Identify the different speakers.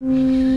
Speaker 1: 嗯。